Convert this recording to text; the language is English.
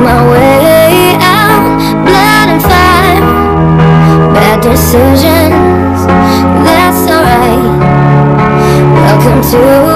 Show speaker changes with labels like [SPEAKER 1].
[SPEAKER 1] my way out, blood and fire, bad decisions, that's alright. Welcome to